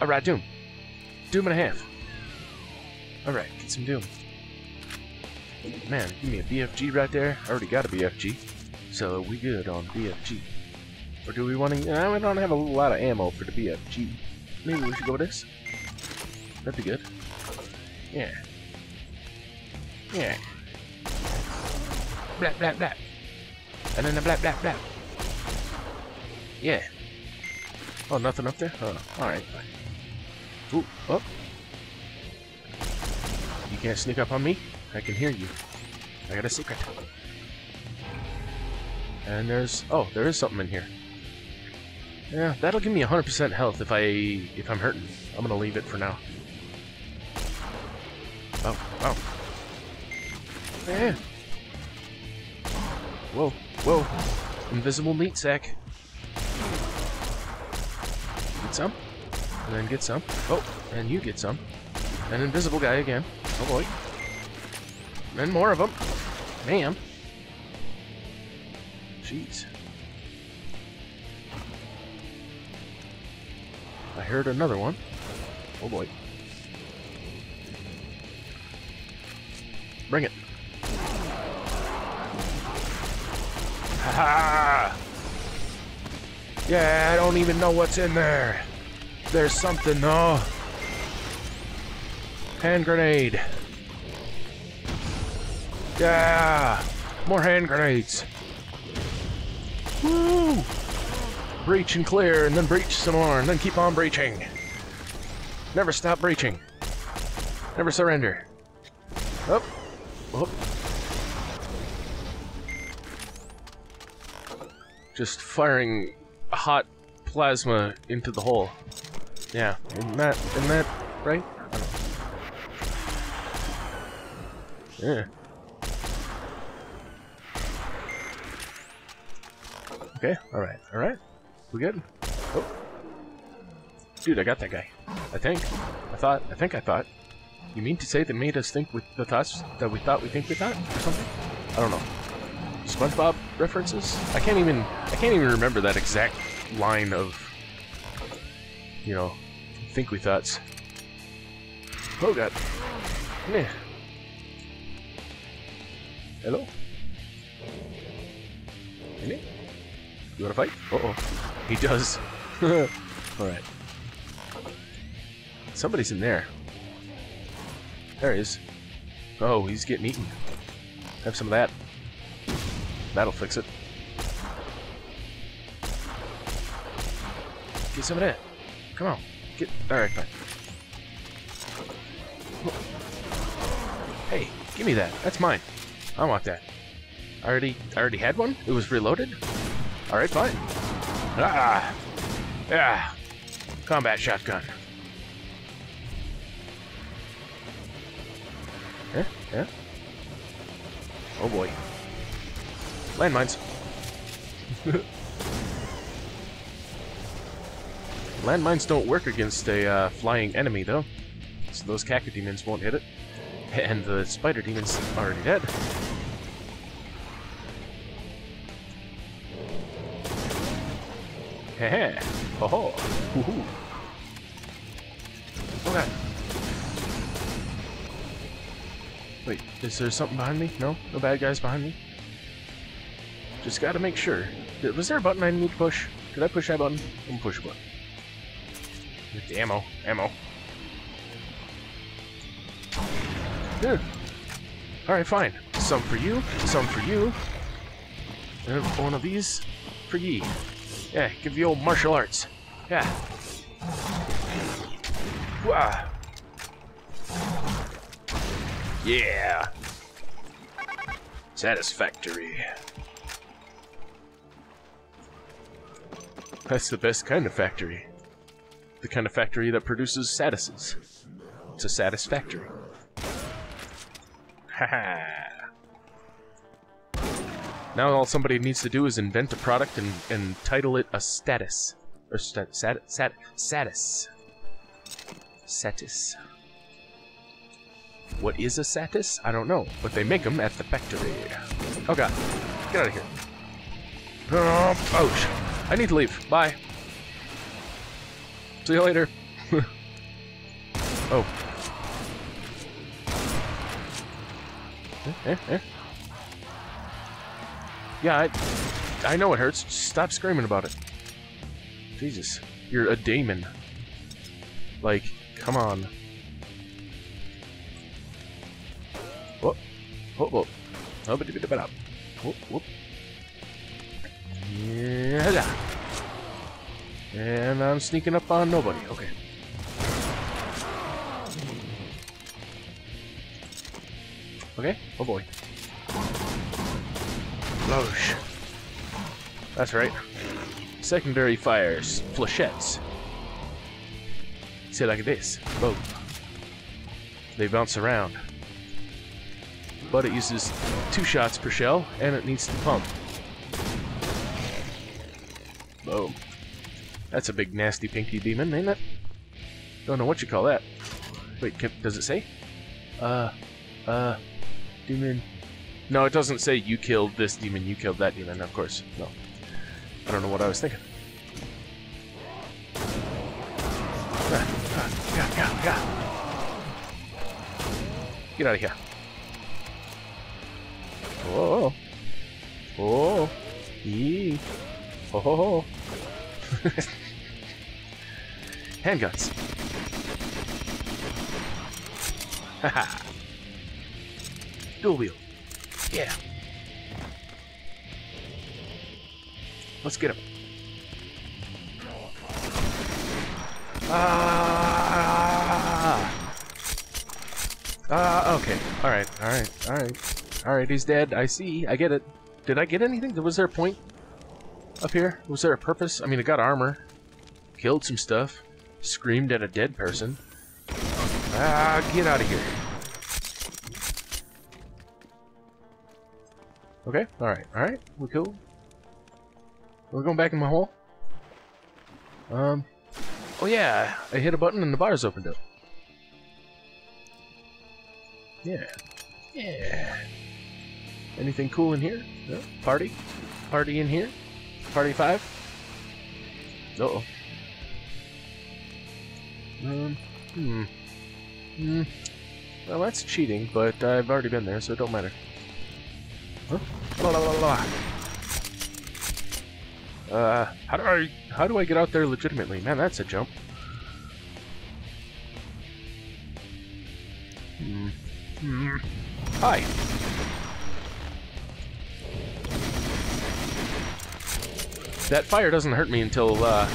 Alright, Doom. Doom and a half. Alright, get some Doom. Man, give me a BFG right there. I already got a BFG. So we good on BFG. Or do we want to... Uh, we don't have a lot of ammo for the BFG. Maybe we should go with this? That'd be good. Yeah. Yeah. Blap, blap, blap. And then the blap, blap, blap. Yeah. Oh, nothing up there? Alright. Ooh, up. You can't sneak up on me? I can hear you. I got a secret. And there's... Oh, there is something in here. Yeah, that'll give me 100% health if I... if I'm hurting. I'm gonna leave it for now. Oh, oh. Yeah. Whoa, whoa. Invisible meat sack. Get some. And then get some. Oh, and you get some. An invisible guy again. Oh boy. And more of them. Bam. Jeez. I heard another one. Oh boy. Bring it. Ha ha! Yeah, I don't even know what's in there. There's something though. Hand grenade. Yeah! More hand grenades. Woo! Breach and clear, and then breach some more, and then keep on breaching. Never stop breaching. Never surrender. Up. Up. Just firing hot plasma into the hole. Yeah, isn't that, isn't that right? Yeah. Okay, alright, alright. We good? Oh. Dude, I got that guy. I think. I thought, I think I thought. You mean to say they made us think with the thoughts that we thought we think we thought? Or something? I don't know. SpongeBob references? I can't even, I can't even remember that exact line of, you know, think we thoughts. Oh god. Yeah. Hello? Any? You wanna fight? Uh-oh. He does. Alright. Somebody's in there. There he is. Oh, he's getting eaten. Have some of that. That'll fix it. Get some of that. Come on. Get. Alright, fine. Hey, give me that. That's mine. I want that. I already, I already had one. It was reloaded. All right, fine. Ah, yeah. Combat shotgun. Yeah, yeah. Oh boy. Landmines. Landmines don't work against a uh, flying enemy, though. So those cacodemons won't hit it. And the spider demon's already dead. Heh Ho ho. Hoo hoo. Oh god. Wait, is there something behind me? No? No bad guys behind me? Just gotta make sure. Was there a button I need to push? Did I push that button? I'm push a button. The ammo. Ammo. Yeah. Alright, fine. Some for you, some for you. And one of these for ye. Yeah, give you old martial arts. Yeah. Wah. Yeah. Satisfactory. That's the best kind of factory. The kind of factory that produces statuses. It's a satisfactory. Haha. Now all somebody needs to do is invent a product and, and title it a status. Or stat, sat, sat, status. What is a satis? I don't know, but they make them at the factory. Oh god. Get out of here. Oh, ouch. I need to leave. Bye. See you later. oh. Eh, eh, eh. Yeah, I, I know it hurts. Stop screaming about it. Jesus. You're a demon. Like, come on. Whoop. Whoop, whoop. Oh, it up. Whoop, whoop. Yeah. And I'm sneaking up on nobody. Okay. Okay. Oh boy. Loge. That's right. Secondary fires. Flechettes. See like this. Boom. They bounce around. But it uses two shots per shell, and it needs to pump. Boom. That's a big nasty pinky demon, ain't it? Don't know what you call that. Wait, can, does it say? Uh, uh, demon. No, it doesn't say you killed this demon, you killed that demon, of course. No. I don't know what I was thinking. Ah, ah. Get out of here. Oh. Oh. Ho ho. Handguns. Haha. Dual wheel. Yeah. Let's get him. Ah. Ah, okay. Alright, alright, alright. Alright, he's dead. I see. I get it. Did I get anything? Was there a point up here? Was there a purpose? I mean, it got armor. Killed some stuff. Screamed at a dead person. Ah, get out of here. Okay, alright, alright. We're cool. We're going back in my hole. Um, oh yeah, I hit a button and the bars opened up. Yeah. Yeah. Anything cool in here? No? Party? Party in here? Party 5? Uh-oh. Um, hmm. Hmm. Well, that's cheating, but I've already been there, so it don't matter. Huh? La la la la. Uh, how do I how do I get out there legitimately? Man, that's a jump. Hmm. Hmm. Hi. That fire doesn't hurt me until, uh,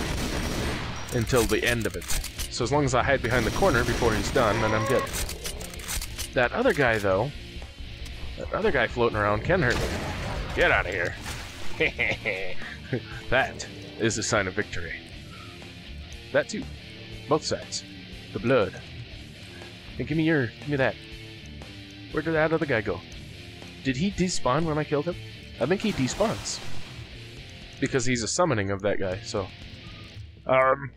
until the end of it. So as long as I hide behind the corner before he's done, then I'm good. That other guy, though, that other guy floating around can hurt me. Get out of here. that is a sign of victory. That too. Both sides. The blood. And give me your, give me that. Where did that other guy go? Did he despawn when I killed him? I think he despawns because he's a summoning of that guy, so... Um...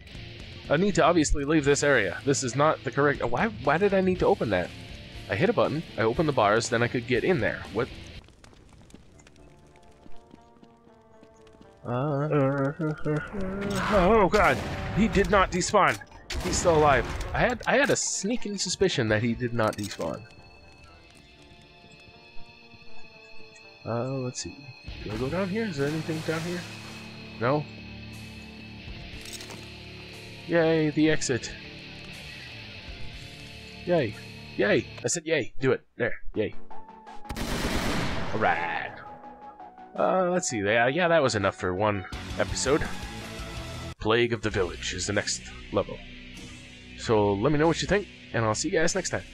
I need to obviously leave this area. This is not the correct... Why, why did I need to open that? I hit a button, I opened the bars, then I could get in there. What... Uh, oh god, he did not despawn. He's still alive. I had I had a sneaking suspicion that he did not despawn. Uh, let's see. Do I go down here? Is there anything down here? No? Yay, the exit. Yay. Yay! I said yay. Do it. There. Yay. Alright. Uh, let's see. Yeah, yeah, that was enough for one episode. Plague of the Village is the next level. So let me know what you think, and I'll see you guys next time.